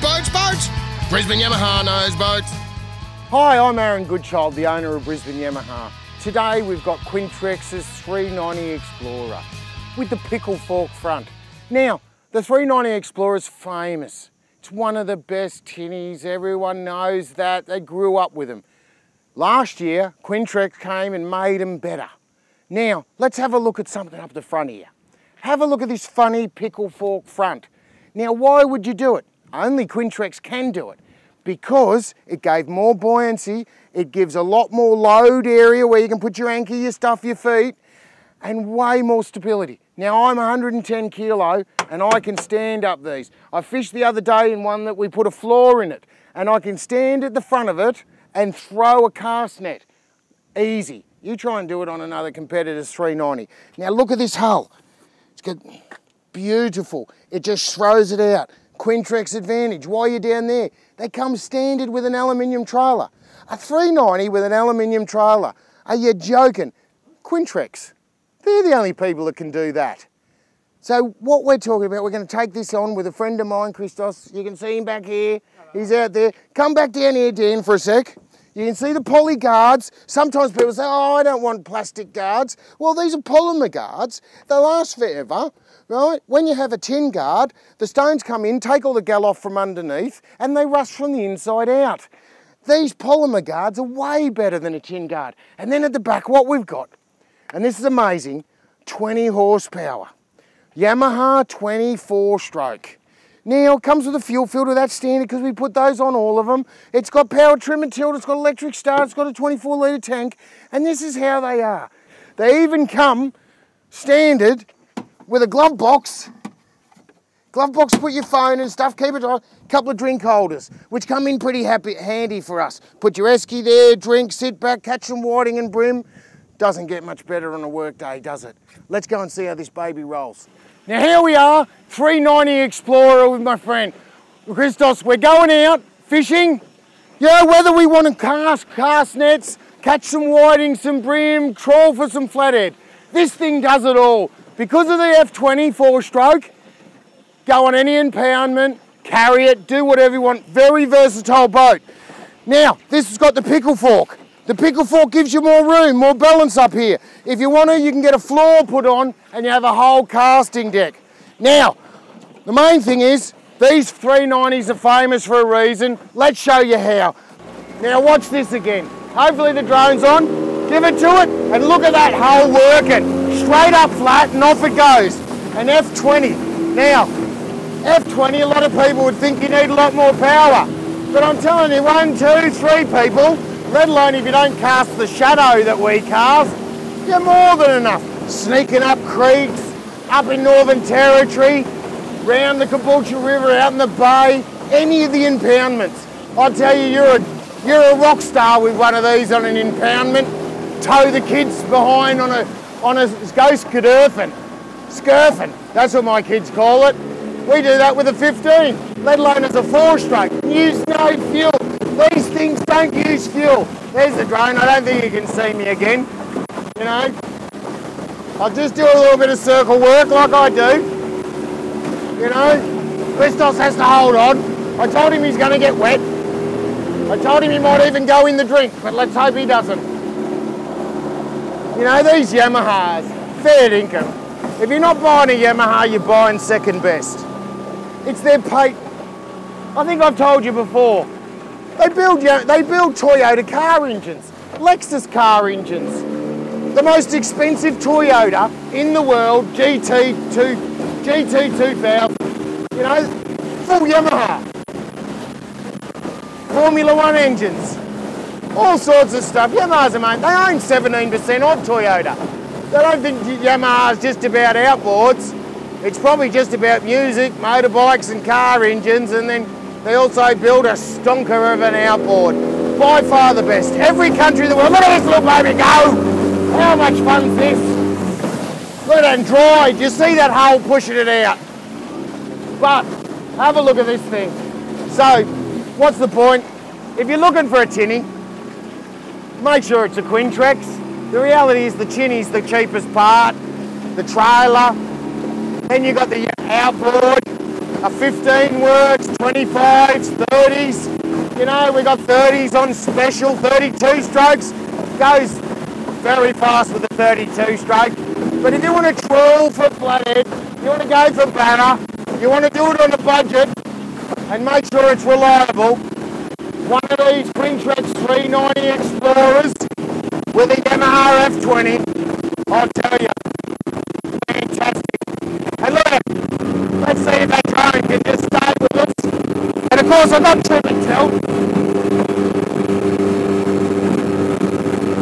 Boats, boats, boats! Brisbane Yamaha knows boats. Hi, I'm Aaron Goodchild, the owner of Brisbane Yamaha. Today we've got Quintrex's 390 Explorer with the pickle fork front. Now, the 390 Explorer is famous. It's one of the best tinnies, everyone knows that, they grew up with them. Last year, Quintrex came and made them better. Now, let's have a look at something up the front here. Have a look at this funny pickle fork front. Now, why would you do it? Only Quintrex can do it because it gave more buoyancy, it gives a lot more load area where you can put your anchor, your stuff, your feet, and way more stability. Now I'm 110 kilo and I can stand up these. I fished the other day in one that we put a floor in it and I can stand at the front of it and throw a cast net. Easy. You try and do it on another competitor's 390. Now look at this hull. It's got beautiful. It just throws it out. Quintrex Advantage, while you're down there, they come standard with an aluminium trailer. A 390 with an aluminium trailer. Are you joking? Quintrex, they're the only people that can do that. So what we're talking about, we're going to take this on with a friend of mine, Christos. You can see him back here. He's out there. Come back down here, Dan, for a sec. You can see the poly guards. Sometimes people say, oh, I don't want plastic guards. Well, these are polymer guards. They last forever right? When you have a tin guard, the stones come in, take all the gal off from underneath, and they rust from the inside out. These polymer guards are way better than a tin guard. And then at the back, what we've got, and this is amazing, 20 horsepower. Yamaha 24 stroke. Now, it comes with a fuel filter, that's standard because we put those on all of them. It's got power trim and tilt, it's got electric start, it's got a 24 litre tank, and this is how they are. They even come standard with a glove box. Glove box, put your phone and stuff, keep it on. Couple of drink holders, which come in pretty happy, handy for us. Put your esky there, drink, sit back, catch some whiting and bream. Doesn't get much better on a work day, does it? Let's go and see how this baby rolls. Now here we are, 390 Explorer with my friend Christos. We're going out fishing. Yeah, whether we want to cast, cast nets, catch some whiting, some bream, trawl for some flathead. This thing does it all. Because of the F20 four stroke, go on any impoundment, carry it, do whatever you want. Very versatile boat. Now, this has got the pickle fork. The pickle fork gives you more room, more balance up here. If you want to, you can get a floor put on and you have a whole casting deck. Now, the main thing is, these 390s are famous for a reason. Let's show you how. Now watch this again. Hopefully the drone's on. Give it to it and look at that hull working straight up flat and off it goes. An F20. Now, F20, a lot of people would think you need a lot more power. But I'm telling you, one, two, three people, let alone if you don't cast the shadow that we cast, you're more than enough. Sneaking up creeks, up in Northern Territory, round the Caboolture River, out in the bay, any of the impoundments. I tell you, you're a, you're a rock star with one of these on an impoundment. Tow the kids behind on a on a ghost scurfin. Scurfin, that's what my kids call it. We do that with a 15, let alone as a four stroke. Use no fuel. These things don't use fuel. There's the drone, I don't think you can see me again. You know, I'll just do a little bit of circle work like I do. You know, Christos has to hold on. I told him he's going to get wet. I told him he might even go in the drink, but let's hope he doesn't. You know, these Yamahas, fair income. If you're not buying a Yamaha, you're buying second best. It's their patent. I think I've told you before. They build, they build Toyota car engines, Lexus car engines. The most expensive Toyota in the world, GT2, GT2000. You know, full Yamaha. Formula One engines all sorts of stuff. Yamaha's, mate, they own 17% of Toyota. They don't think Yamaha's just about outboards. It's probably just about music, motorbikes and car engines, and then they also build a stonker of an outboard. By far the best. Every country in the world. Look at this little baby go! How much fun's this? Look at it dry. Do you see that hull pushing it out? But have a look at this thing. So, what's the point? If you're looking for a tinny, make sure it's a Quintrex. The reality is the chinny's the cheapest part, the trailer, then you got the outboard, A 15 works, 25s, 30s. You know, we got 30s on special, 32 strokes. Goes very fast with the 32 stroke. But if you want to twirl for flathead, you want to go for banner, you want to do it on a budget, and make sure it's reliable, one of these Quintrex 390 Explorers with a Yamaha F20, I'll tell you, fantastic. And look, let's see if that drone can just stay with us. And of course I've got trim and tilt.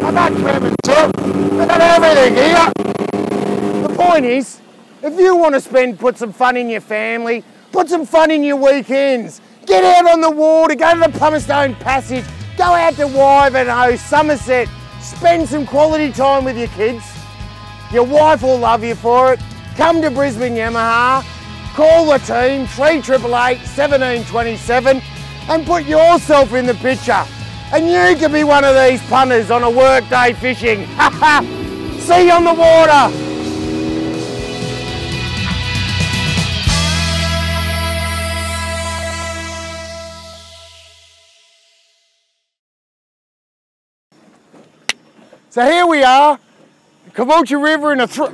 I've got trim and tilt. I've got everything here. The point is, if you want to spend, put some fun in your family, put some fun in your weekends, get out on the water, go to the Pumicestone Passage, go out to Wivenhoe, Somerset, spend some quality time with your kids. Your wife will love you for it. Come to Brisbane Yamaha, call the team 3888 1727 and put yourself in the picture. And you can be one of these punters on a workday fishing. See you on the water. So here we are, Caboolture River in a thr-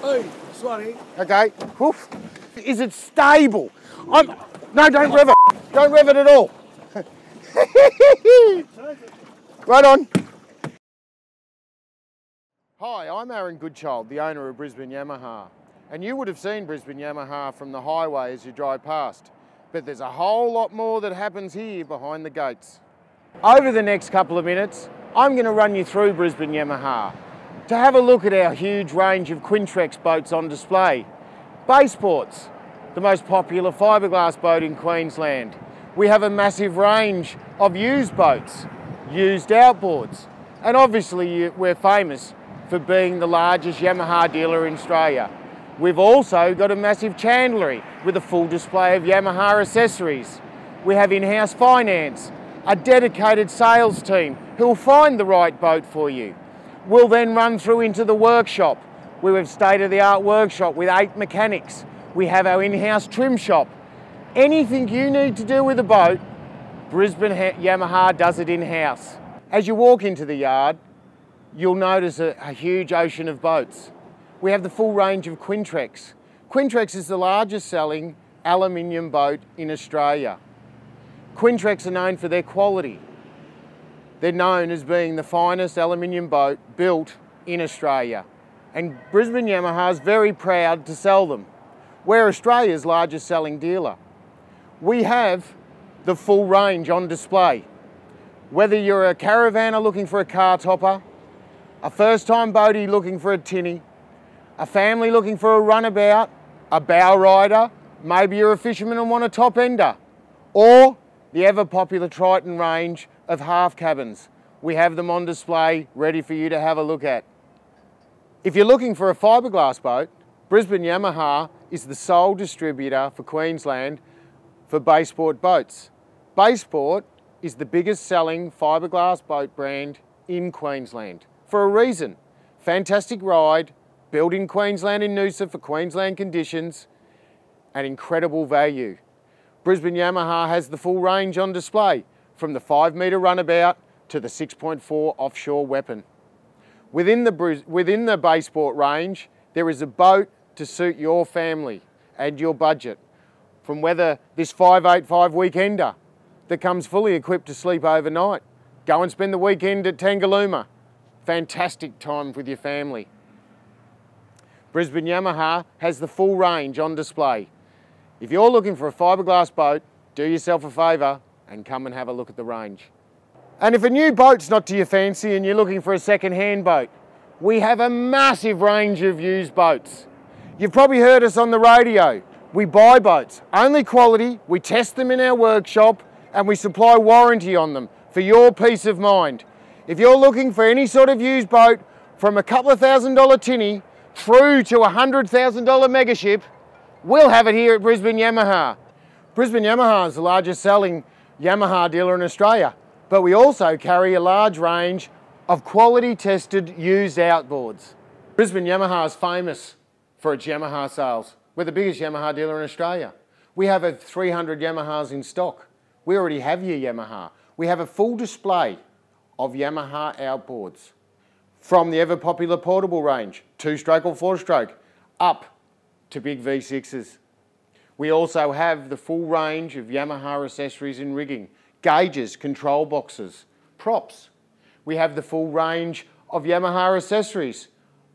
Hey, sorry. Okay. Woof. Is it stable? I'm. No, don't rev it. Don't rev it at all. right on. Hi, I'm Aaron Goodchild, the owner of Brisbane Yamaha. And you would have seen Brisbane Yamaha from the highway as you drive past. But there's a whole lot more that happens here behind the gates. Over the next couple of minutes, I'm going to run you through Brisbane Yamaha to have a look at our huge range of Quintrex boats on display. Baysports, the most popular fiberglass boat in Queensland. We have a massive range of used boats, used outboards, and obviously we're famous for being the largest Yamaha dealer in Australia. We've also got a massive chandlery with a full display of Yamaha accessories. We have in-house finance, a dedicated sales team who will find the right boat for you. We'll then run through into the workshop. We have state-of-the-art workshop with eight mechanics. We have our in-house trim shop. Anything you need to do with a boat, Brisbane Yamaha does it in-house. As you walk into the yard, you'll notice a, a, huge ocean of boats. We have the full range of Quintrex. Quintrex is the largest selling aluminium boat in Australia. Quintrex are known for their quality. They're known as being the finest aluminium boat built in Australia. And Brisbane Yamaha is very proud to sell them. We're Australia's largest selling dealer. We have the full range on display. Whether you're a caravanner looking for a car topper, a first time boatie looking for a tinny, a family looking for a runabout, a bow rider, maybe you're a fisherman and want a top ender, or the ever popular Triton range of half cabins. We have them on display ready for you to have a look at. If you're looking for a fiberglass boat, Brisbane Yamaha is the sole distributor for Queensland for Baysport boats. Baysport is the biggest selling fiberglass boat brand in Queensland for a reason. Fantastic ride, built in Queensland in Noosa for Queensland conditions, and incredible value. Brisbane Yamaha has the full range on display, from the 5 metre runabout to the 6.4 offshore weapon. Within the, within the Baysport range, there is a boat to suit your family and your budget. From whether this 585 weekender that comes fully equipped to sleep overnight, go and spend the weekend at Tangalooma, fantastic time with your family. Brisbane Yamaha has the full range on display. If you're looking for a fiberglass boat, do yourself a favour and come and have a look at the range. And if a new boat's not to your fancy and you're looking for a second-hand boat, we have a massive range of used boats. You've probably heard us on the radio. We buy boats, only quality, we test them in our workshop and we supply warranty on them for your peace of mind. If you're looking for any sort of used boat from a couple of thousand dollar tinny through to a hundred thousand dollar megaship, we'll have it here at Brisbane Yamaha. Brisbane Yamaha is the largest selling Yamaha dealer in Australia, but we also carry a large range of quality tested used outboards. Brisbane Yamaha is famous for its Yamaha sales. We're the biggest Yamaha dealer in Australia. We have a 300 Yamahas in stock. We already have your Yamaha. We have a full display of Yamaha outboards from the ever popular portable range, two stroke or four stroke, up to big V6s. We also have the full range of Yamaha accessories and rigging, gauges, control boxes, props. We have the full range of Yamaha accessories,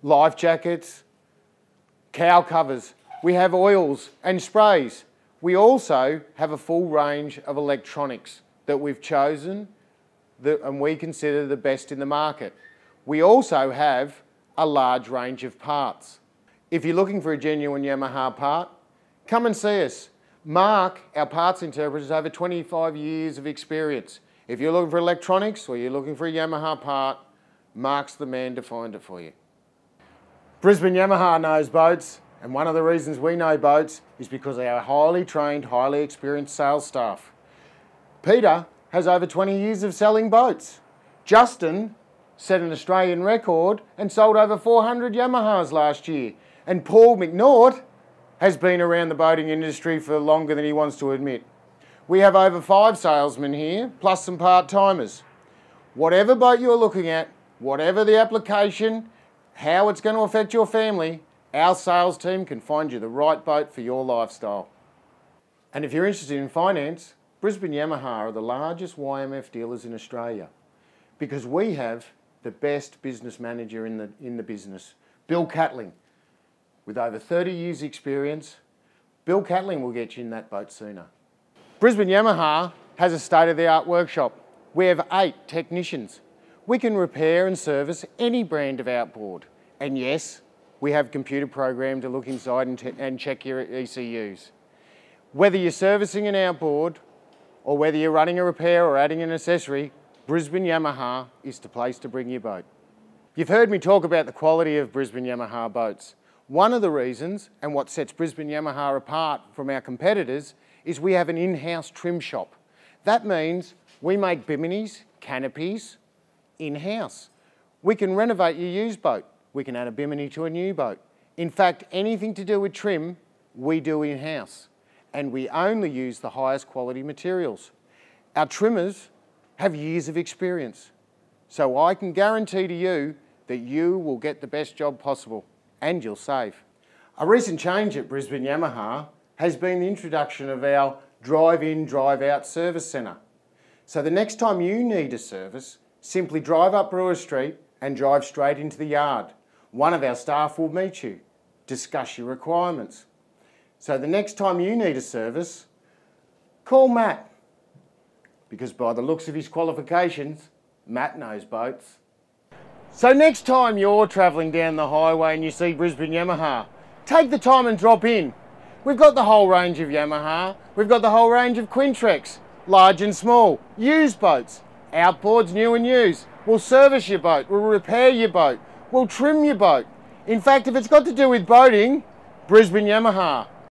life jackets, cowl covers. We have oils and sprays. We also have a full range of electronics that we've chosen that, and we consider the best in the market. We also have a large range of parts. If you're looking for a genuine Yamaha part, come and see us. Mark, our parts interpreter, has over 25 years of experience. If you're looking for electronics or you're looking for a Yamaha part, Mark's the man to find it for you. Brisbane Yamaha knows boats, and one of the reasons we know boats is because of our highly trained, highly experienced sales staff. Peter has over 20 years of selling boats. Justin set an Australian record and sold over 400 Yamahas last year. And Paul McNaught has been around the boating industry for longer than he wants to admit. We have over five salesmen here, plus some part-timers. Whatever boat you're looking at, whatever the application, how it's going to affect your family, our sales team can find you the right boat for your lifestyle. And if you're interested in finance, Brisbane Yamaha are the largest YMF dealers in Australia because we have the best business manager in the, in the business, Bill Catling. With over 30 years experience, Bill Catling will get you in that boat sooner. Brisbane Yamaha has a state-of-the-art workshop. We have eight technicians. We can repair and service any brand of outboard. And yes, we have computer program to look inside and, and check your ECUs. Whether you're servicing an outboard or whether you're running a repair or adding an accessory, Brisbane Yamaha is the place to bring your boat. You've heard me talk about the quality of Brisbane Yamaha boats. One of the reasons, and what sets Brisbane Yamaha apart from our competitors, is we have an in-house trim shop. That means we make biminis, canopies, in-house. We can renovate your used boat. We can add a bimini to a new boat. In fact, anything to do with trim, we do in-house. And we only use the highest quality materials. Our trimmers have years of experience. So I can guarantee to you that you will get the best job possible and you'll save. A recent change at Brisbane Yamaha has been the introduction of our drive-in, drive-out service centre. So the next time you need a service, simply drive up Brewer Street and drive straight into the yard. One of our staff will meet you, discuss your requirements. So the next time you need a service, call Matt because by the looks of his qualifications, Matt knows boats. So next time you're travelling down the highway and you see Brisbane Yamaha, take the time and drop in. We've got the whole range of Yamaha, we've got the whole range of Quintrex, large and small, used boats, outboards new and used. We'll service your boat, we'll repair your boat, we'll trim your boat. In fact, if it's got to do with boating, Brisbane Yamaha.